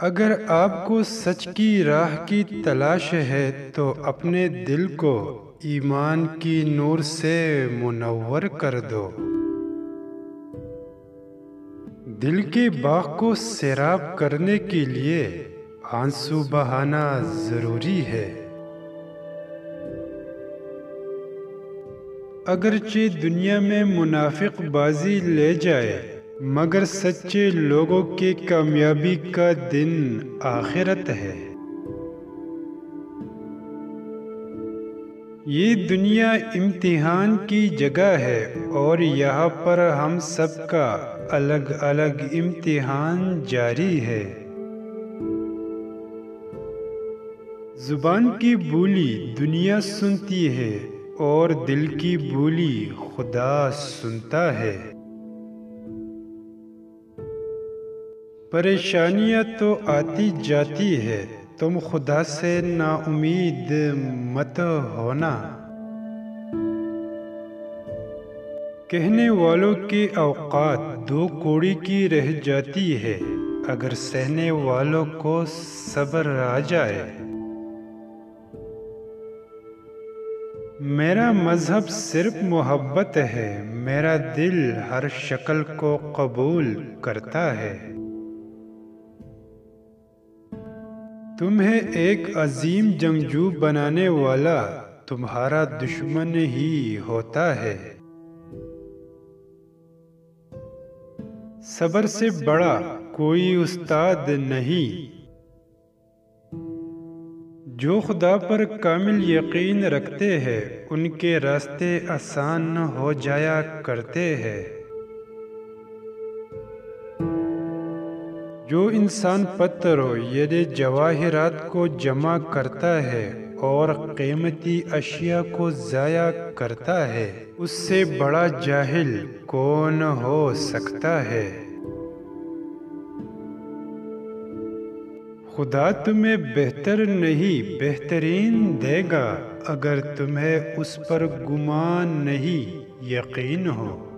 अगर आपको सच की राह की तलाश है तो अपने दिल को ईमान की नूर से मुनवर कर दो। दिल के बाग को सैराब करने के लिए आँसू बहाना ज़रूरी है। अगरचे दुनिया में मुनाफिक बाजी ले जाए मगर सच्चे लोगों के कामयाबी का दिन आखिरत है। ये दुनिया इम्तिहान की जगह है और यहाँ पर हम सबका अलग अलग इम्तिहान जारी है। ज़ुबान की बोली दुनिया सुनती है और दिल की बोली खुदा सुनता है। परेशानियाँ तो आती जाती है। तुम खुदा से नाउमीद मत होना। कहने वालों की अवकात दो कोड़ी की रह जाती है, अगर सहने वालों को सब्र आ जाए। मेरा मज़हब सिर्फ़ मोहब्बत है, मेरा दिल हर शक्ल को कबूल करता है। तुम्हें एक अजीम जंगजू बनाने वाला तुम्हारा दुश्मन ही होता है। सबर से बड़ा कोई उस्ताद नहीं। जो खुदा पर कामिल यकीन रखते हैं, उनके रास्ते आसान हो जाया करते हैं। जो इंसान पत्थर हो यदि जवाहरात को जमा करता है और कीमती अशिया को ज़ाया करता है, उससे बड़ा जाहिल कौन हो सकता है? खुदा तुम्हें बेहतर नहीं, बेहतरीन देगा अगर तुम्हें उस पर गुमान नहीं, यकीन हो।